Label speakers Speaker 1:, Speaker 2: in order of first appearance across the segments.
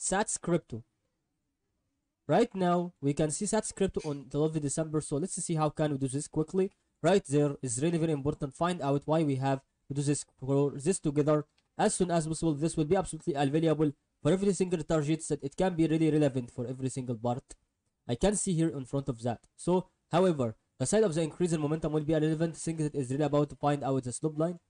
Speaker 1: Sats Crypto. Right now, we can see Sats Crypto on 12 December. So let's see how can we do this quickly. Right there is really very important. Find out why we have to do this this together as soon as possible. This will be absolutely available for every single target that it can be really relevant for every single part. I can see here in front of that. So, however, the side of the increase in momentum will be a relevant thing that is really about to find out the slope line.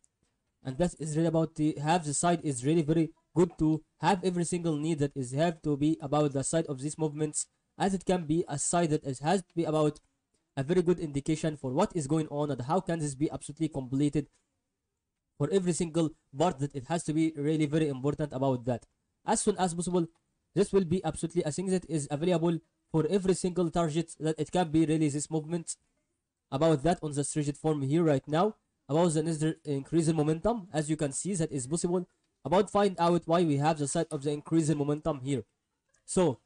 Speaker 1: And that is really about the have the side is really very good to have every single need that is have to be about the side of these movements as it can be a side that is, has to be about a very good indication for what is going on and how can this be absolutely completed for every single part that it has to be really very important about that. As soon as possible this will be absolutely a thing that is available for every single target that it can be really this movement about that on the strategic form here right now. About the increase in momentum as you can see that is possible about find out why we have the side of the increase in momentum here. So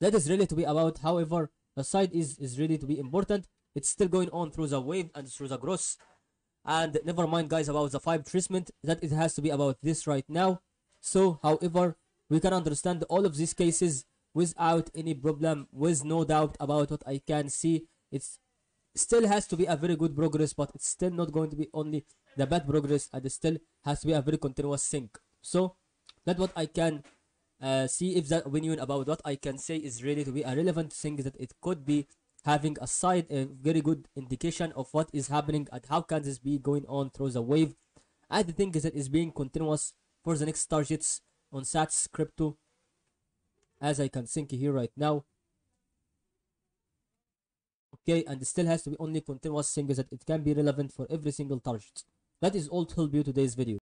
Speaker 1: that is really to be about. However the side is is really to be important. It's still going on through the wave and through the growth and never mind guys about the five treatment. That it has to be about this right now. So however we can understand all of these cases without any problem with no doubt about what i can see. It's still has to be a very good progress but it's still not going to be only the bad progress and it still has to be a very continuous thing so that's what i can uh, see if that opinion about what I can say is really to be a relevant thing that it could be having a side a very good indication of what is happening and how can this be going on through the wave. The thing is that is being continuous for the next targets on sats crypto as I can think here right now okay and it still has to be only continuous thing that it can be relevant for every single target. That is all to help you today's video